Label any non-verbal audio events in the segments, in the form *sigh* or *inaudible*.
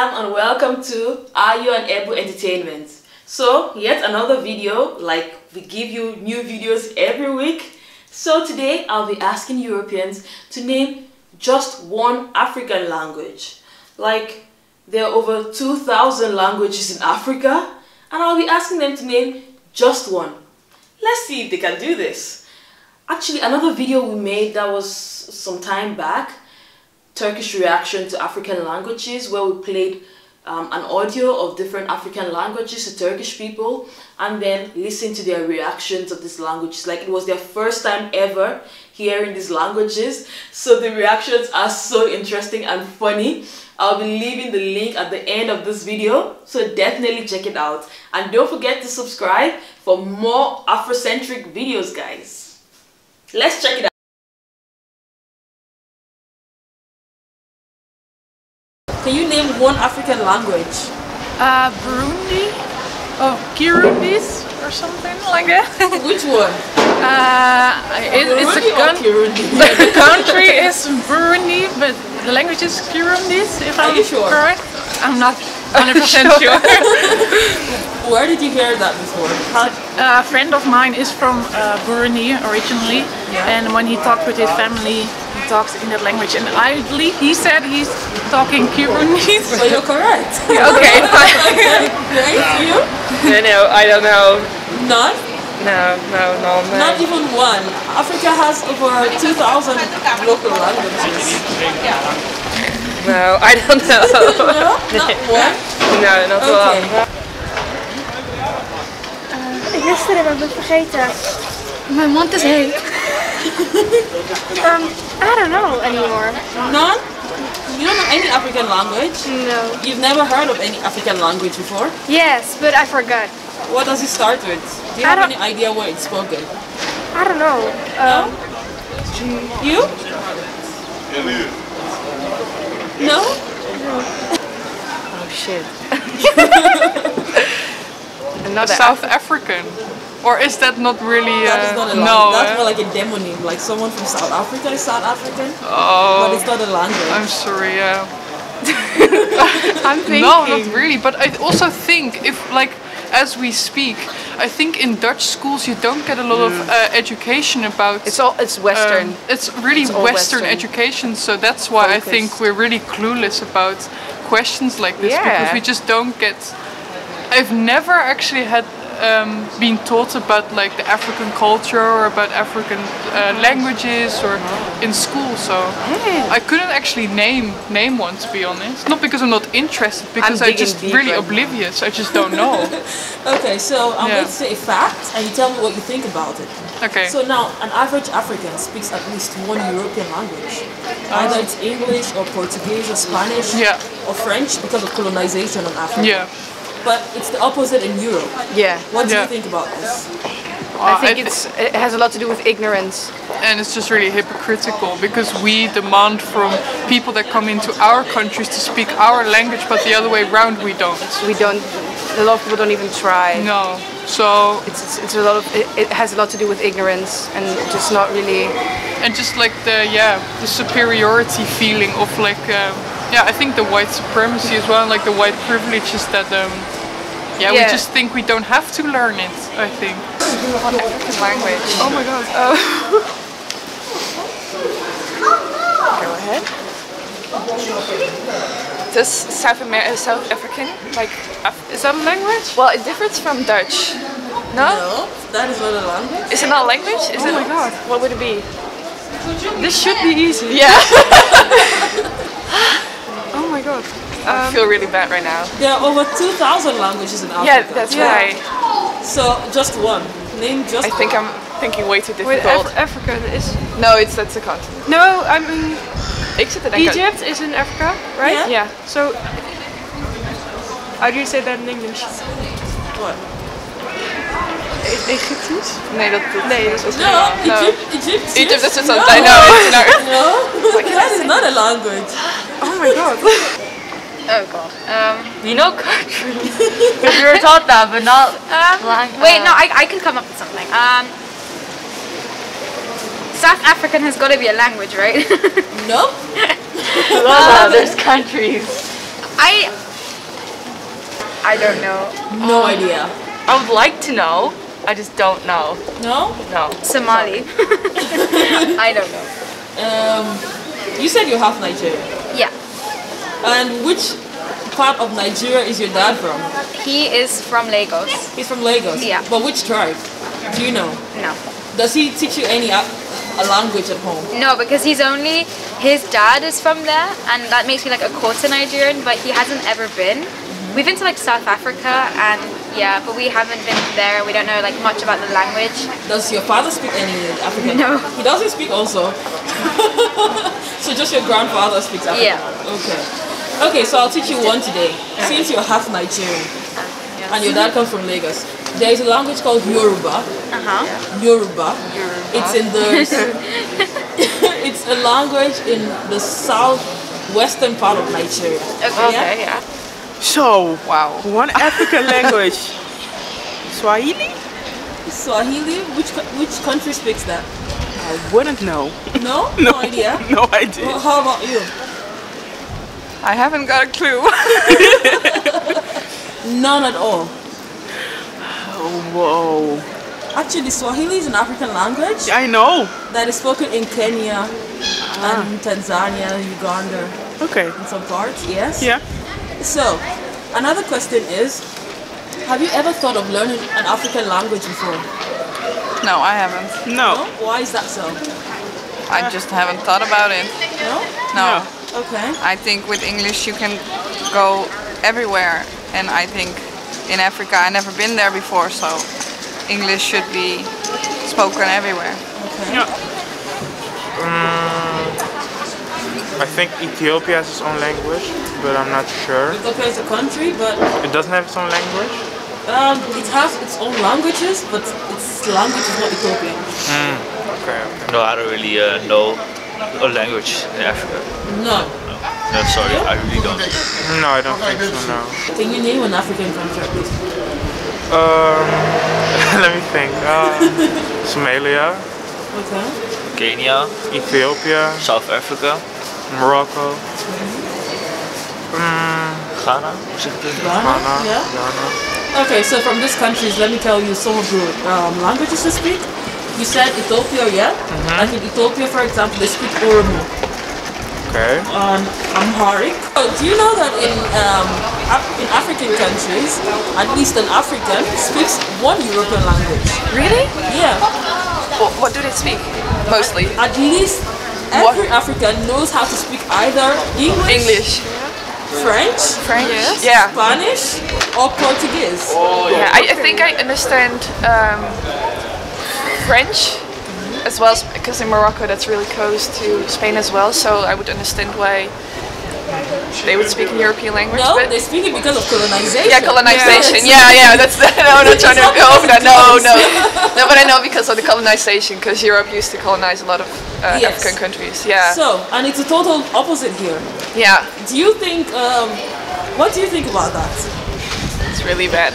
welcome to Ayo and Ebun Entertainment. So, yet another video, like we give you new videos every week. So today I'll be asking Europeans to name just one African language. Like, there are over 2,000 languages in Africa, and I'll be asking them to name just one. Let's see if they can do this. Actually, another video we made that was some time back, Turkish reaction to African languages, where we played um, an audio of different African languages to Turkish people and then listen to their reactions of these languages. Like it was their first time ever hearing these languages. So the reactions are so interesting and funny. I'll be leaving the link at the end of this video, so definitely check it out. And don't forget to subscribe for more Afrocentric videos, guys. Let's check it out. One African language? Uh, Burundi? Oh, Kirundis or something like that. *laughs* Which one? Uh, it, it's a *laughs* the country is Burundi, but the language is Kirundis, if Are I'm sure? correct. I'm not *laughs* 100% sure. Where did you hear that before? How, a friend of mine is from uh, Burundi originally, Yeah. and when he talked with his family, talks in that language. And I believe he said he's talking Kirundis. *laughs* so you're correct. okay, *laughs* Right? You? No, no, I don't know. None? No, no, no, no. Not even one. Africa has over 2,000 local languages. No, I don't know. *laughs* No? Not one? no, not Okay. one. Ik wist het, maar ik ben het vergeten. Mijn mond is heet. Um, I don't know anymore. None? You don't know any African language? No. You've never heard of any African language before? Yes, but I forgot. What does it start with? Do you I have any idea where it's spoken? I don't know. Um, You? No? Oh shit. a *laughs* *laughs* Another South African. Or is that not really? That is uh, not a no. That's eh? more like a demonym. Like someone from South Africa is South African, Oh. but it's not a language. I'm sorry. Yeah. *laughs* I'm thinking. *laughs* No, not really. But I also think if like as we speak, I think in Dutch schools you don't get a lot of uh, education about. It's all it's Western. um, it's really It's Western, Western. education, so that's why I think we're really clueless about questions like this because we just don't get. I've never actually had um, been taught about like the African culture or about African uh, languages or in school, so I couldn't actually name name one to be honest. Not because I'm not interested, because I'm digging just really right oblivious. I just don't know. *laughs* Okay, so I'm Yeah. going to say a fact, and you tell me what you think about it. Okay. So now, an average African speaks at least one European language. Either it's English or Portuguese or Spanish Yeah. or French because of colonization on Africa. yeah. But it's the opposite in Europe. yeah. What do Yeah. you think about this? I Uh, think I- it's it has a lot to do with ignorance. and it's just really hypocritical because we demand from people that come into our countries to speak our language, but the other way around we don't. We don't. A lot of people don't even try. No. So It's, it's, it's a lot of it, it has a lot to do with ignorance and just not really. and just like the yeah the superiority feeling of like um, yeah I think the white supremacy as well, like the white privilege is that um, yeah, we just think we don't have to learn it. I think. African language. Oh my god. Go ahead. Does South Amer- uh, South African like Af- is that a language? Well, it differs from Dutch. No, No, that is not a language. is it not a language? Is Oh it? my God. What would it be? This should be easy. Yeah. *laughs* My god. I um, feel really bad right now. There are over 2,000 languages in Africa. Yeah, that's Yeah. right. So, just one. Name just I think. I'm thinking way too Wait, difficult. Af- Africa is. no, it's that's a continent. No, I mean Ik zit te denken. Egypt is in Africa, right? Yeah. Yeah. So, how do you say that in English? What? Egyptisch? Nee, dat, dat Nee, dat is No, No. Egypt, Egypt. Egypt is just no. I know. It's not. No, that is not a language. Oh my god. *laughs* Oh god. Um, You know country. Because we were taught that, but not lang- Wait, uh, no, I, I can come up with something. Um, South African has got to be a language, right? *laughs* No. *laughs* Lola, there's countries. I I don't know. No idea. I would like to know. I just don't know. No? No. Somali. *laughs* I don't know. Um, you said you're half Nigerian. Yeah. And which part of Nigeria is your dad from? He is from Lagos. He's from Lagos. Yeah. But which tribe? Do you know? No. Does he teach you any a, a language at home? No, because he's only his dad is from there, and that makes me like a quarter Nigerian, but he hasn't ever been. We've been to like South Africa, and yeah, but we haven't been there. We don't know like much about the language. Does your father speak any African? No. He doesn't speak also. *laughs* so just your grandfather speaks African? Yeah. Okay. Okay, so I'll teach you one today. Since you're half Nigerian and your dad comes from Lagos, there is a language called Yoruba. Uh huh. Yoruba. Yoruba. It's in the. *laughs* *laughs* it's a language in the southwestern part of Nigeria. Okay. Okay, yeah. So, Wow. one African *laughs* language. Swahili? Swahili. Which which country speaks that? I wouldn't know. No. *laughs* No, idea. *laughs* No idea. Well, how about you? I haven't got a clue. None at all. Oh, *sighs* whoa. Actually, Swahili is an African language I know. that is spoken in Kenya ah. and Tanzania, Uganda, Okay. in some parts. Yes. Yeah. So, another question is, have you ever thought of learning an African language before? No, I haven't. No. No. Why is that so? I just haven't thought about it. No. No. Okay. I think with English you can go everywhere, and I think in Africa I've never been there before, so English should be spoken everywhere. Okay. Yeah. Mm, I think Ethiopia has its own language, but I'm not sure. Ethiopia is a country, but It doesn't have its own language? um, it has its own languages, but its language is not Ethiopian. Okay, okay. No, I don't really uh, know a language in Africa. No. No, sorry, I really don't. No, I don't think so, no. Can you name an African country, please? Um, *laughs* let me think. Uh, *laughs* Somalia, Okay. Kenya, Ethiopia, South Africa, Morocco, Ghana, hoe zeg ik het? Ghana. Ghana, Yeah. Ghana. Okay, so from these countries, let me tell you some of the um, languages they speak. You said Ethiopia, yeah? Like in Ethiopia, for example, they speak Oromo Okay. and Amharic. Oh, do you know that in, um, Af- in African countries, at least an African speaks one European language? Really? Yeah. What, what do they speak? Mostly. At least every African knows how to speak either English, English. French, French? Yeah. Spanish, or Portuguese. Yeah, I, I think I understand um, French as well because in Morocco that's really close to Spain as well, so I would understand why they would speak in European language. No, they speak it because of colonization. yeah, colonization. Yes. Yeah, yeah, that's the, no, I'm not trying to go over that. No, no, *laughs* no, but I know because of the colonization, because Europe used to colonize a lot of uh, Yes. African countries. Yeah, So, and it's a total opposite here. yeah, Do you think, um, what do you think about that? it's really bad.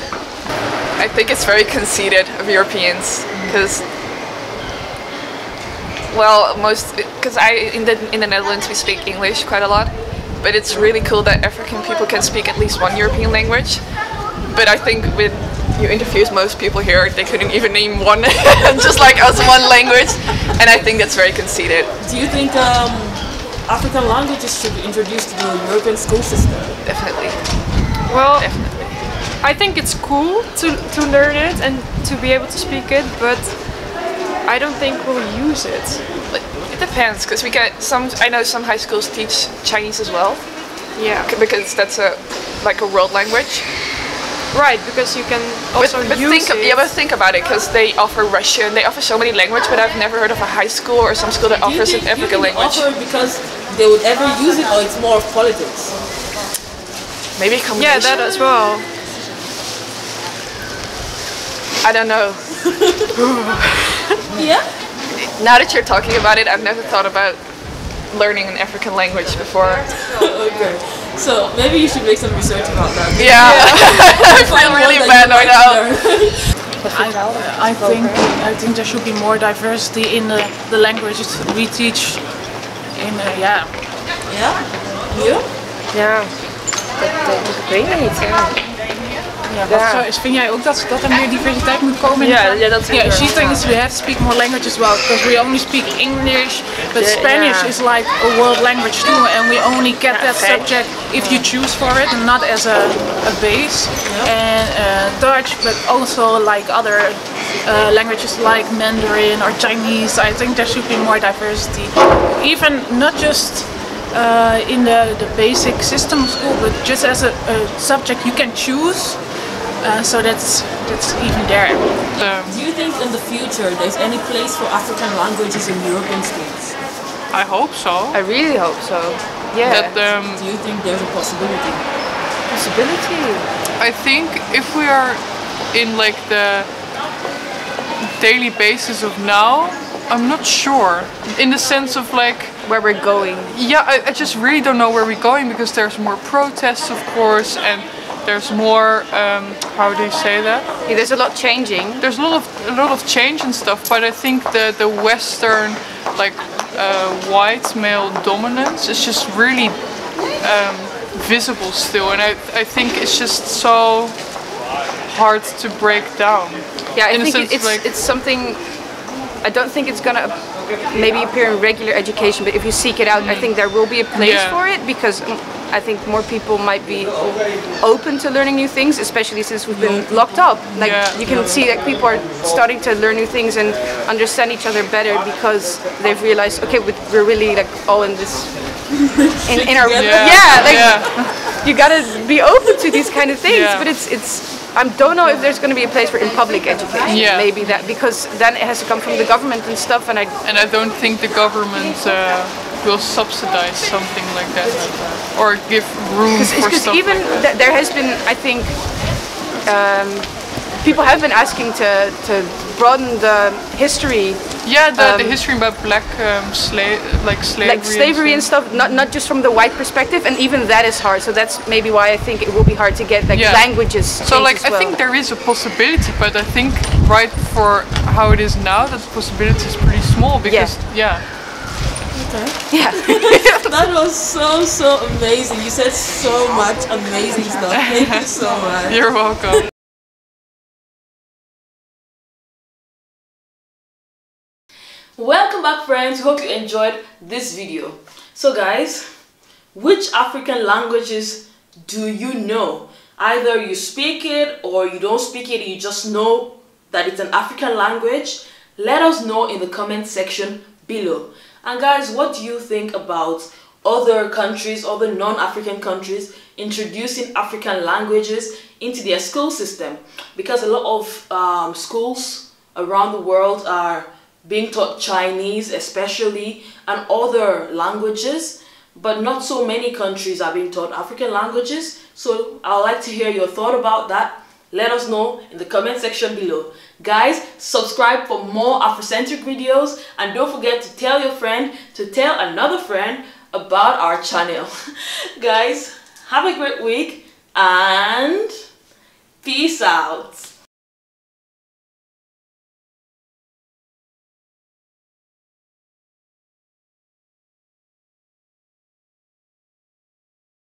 I think it's very conceited of Europeans because well, most because I in the in the Netherlands we speak English quite a lot, but it's really cool that African people can speak at least one European language. But I think when you interview most people here, they couldn't even name one, *laughs* just like us, one language, and I think that's very conceited. Do you think um, African languages should be introduced to the European school system? Definitely, Well, definitely. I think it's cool to, to learn it and to be able to speak it, but I don't think we'll use it. But it depends, because we get some. I know some high schools teach Chinese as well, Yeah. because that's a like a world language. Right, because you can But, also but use think, it. yeah, but think about it, because they offer Russian, they offer so many languages, but I've never heard of a high school or some school that Do offers think, an African language. offer because they would ever use it, or it's more of politics? Maybe a yeah, that as well. I don't know. *laughs* Yeah. Now that you're talking about it, I've never thought about learning an African language before. okay. So maybe you should make some research about that. Yeah, *laughs* *laughs* I feel really bad right like now. to learn. I think I think there should be more diversity in the, the languages we teach. In uh, yeah, yeah. You? Ja, dat, dat ik weet niet. Ja. Wat Ja. vind jij ook dat, dat er meer diversiteit moet komen? Ja, ja, dat zeker. Yeah, she thinks we have to speak more languages well because we only speak English, but Yeah, Spanish yeah. is like a world language too, and we only get that subject if you choose for it and not as a, a base. And uh, Dutch, but also like other uh, languages like Mandarin or Chinese. I think there should be more diversity, even not just. Uh, in the, the basic system of school, but just as a, a subject you can choose, uh, so that's that's even there. Um, Do you think in the future there's any place for African languages in European schools? I hope so. I really hope so. Yeah. That um, Do you think there's a possibility? possibility. I think if we are in like the daily basis of now, I'm not sure. In the sense of like Where we're going. Yeah, I, I just really don't know where we're going because there's more protests, of course, and there's more. Um, how do you say that? Yeah, there's a lot changing. There's a lot of a lot of change and stuff, but I think the the Western, like uh, white male dominance is just really um, visible still, and I I think it's just so hard to break down. Yeah, I In think sense, it's like- it's something. I don't think it's gonna maybe appear in regular education, but if you seek it out, I think there will be a place Yeah. for it because I think more people might be open to learning new things, especially since we've been locked up. Like Yeah. you can see that people are starting to learn new things and understand each other better because they've realized, okay, we- we're really like all in this *laughs* in, in our Yeah. yeah, like Yeah. you gotta be open to these kind of things. Yeah. But it's it's I don't know if there's gonna be a place for in public education. Yeah. Maybe that because then it has to come from the government and stuff. And I And I don't think the government uh, will subsidize something like that or give room for because stuff. even like th- there has been I think um, people have been asking to to broaden the history. yeah, the, the um, history about black um, slave, like slavery, Like slavery and stuff, not not just from the white perspective, and even that is hard. So that's maybe why I think it will be hard to get like Yeah. languages. So like I well. think there is a possibility, but I think right for how it is now, that possibility is pretty small because yeah. Yeah. *laughs* That was so so amazing. You said so much amazing stuff. Thank you so much. You're welcome. Welcome back friends, hope you enjoyed this video. So guys, which African languages do you know? Either you speak it or you don't speak it, you just know that it's an African language. Let us know in the comment section below. And guys, what do you think about other countries, other non-African countries introducing African languages into their school system? Because a lot of um, schools around the world are being taught Chinese especially and other languages but not so many countries are being taught African languages so I'd like to hear your thought about that let us know in the comment section below. Guys subscribe for more Afrocentric videos and don't forget to tell your friend to tell another friend about our channel. *laughs* Guys have a great week and peace out